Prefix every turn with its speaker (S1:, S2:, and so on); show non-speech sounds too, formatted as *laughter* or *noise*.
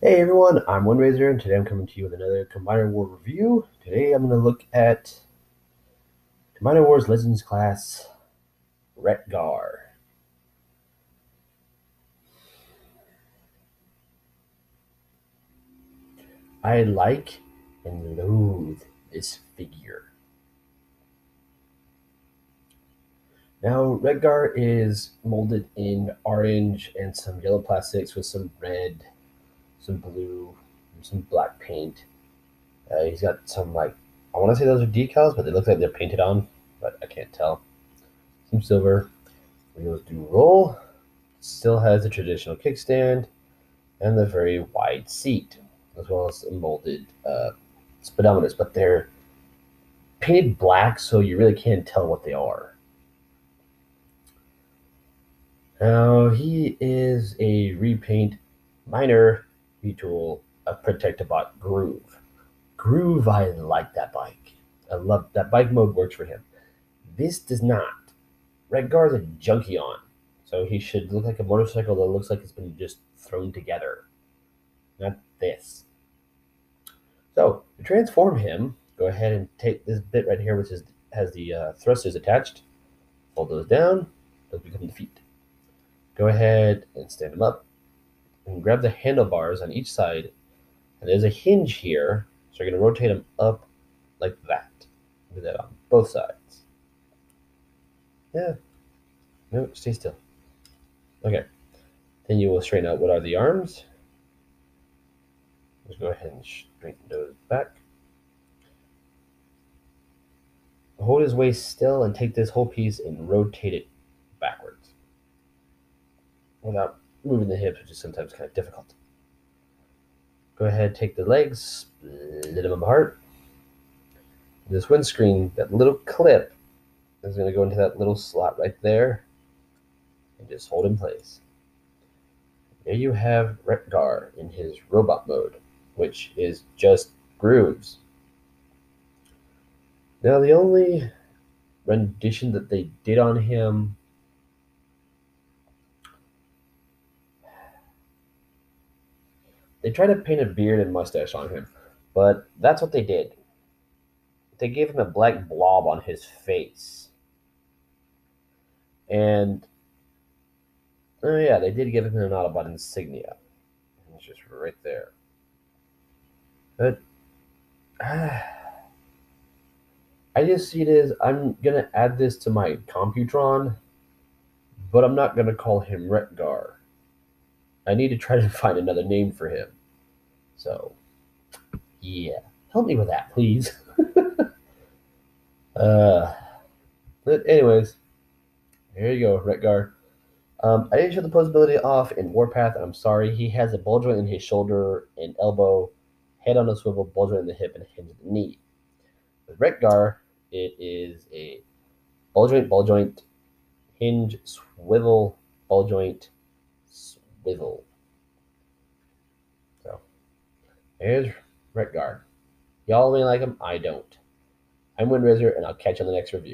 S1: Hey everyone, I'm Windrazor, and today I'm coming to you with another Combiner War review. Today I'm going to look at Combiner Wars Legends class Wreck-Gar. I like and loathe this figure. Now, Wreck-Gar is molded in orange and some yellow plastics with some red, some blue, some black paint. Uh, he's got some, like, I want to say those are decals, but they look like they're painted on, but I can't tell. Some silver. Wheels do roll. Still has the traditional kickstand and the very wide seat, as well as the molded uh, speedometers, but they're painted black, so you really can't tell what they are. Now, he is a repaint minor retool of Protectobot Groove. Groove, I like that bike. I love that bike mode works for him. This does not. Wreck-Gar's a Junkion, so he should look like a motorcycle that looks like it's been just thrown together. Not this. So to transform him, go ahead and take this bit right here, which is has the uh, thrusters attached. Fold those down. Those become the feet. Go ahead and stand them up and grab the handlebars on each side. And there's a hinge here, so you're going to rotate them up like that. Do that on both sides. Yeah. No, stay still. Okay. Then you will straighten out what are the arms. Let's go ahead and straighten those back. Hold his waist still and take this whole piece and rotate it backwards without moving the hips, which is sometimes kind of difficult. Go ahead, take the legs, split them apart. This windscreen, that little clip is going to go into that little slot right there and just hold in place. There you have Wreck-Gar in his robot mode, which is just grooves. Now, the only rendition that they did on him they tried to paint a beard and mustache on him, but that's what they did. They gave him a black blob on his face. And oh yeah, they did give him an Autobot insignia. It's just right there. But ah, *sighs* I just see it as I'm gonna add this to my Computron, but I'm not gonna call him Wreck-Gar. I need to try to *laughs* find another name for him. So, yeah, help me with that, please. *laughs* uh, but anyways, here you go, Wreck-Gar. Um, I didn't show the posability off in Warpath, I'm sorry. He has a ball joint in his shoulder and elbow, head on a swivel, ball joint in the hip, and hinge in the knee. With Wreck-Gar, it is a ball joint, ball joint, hinge, swivel, ball joint, swivel. So, there's Wreck-Gar. Y'all may like him, I don't. I'm Windrazor, and I'll catch you on the next review.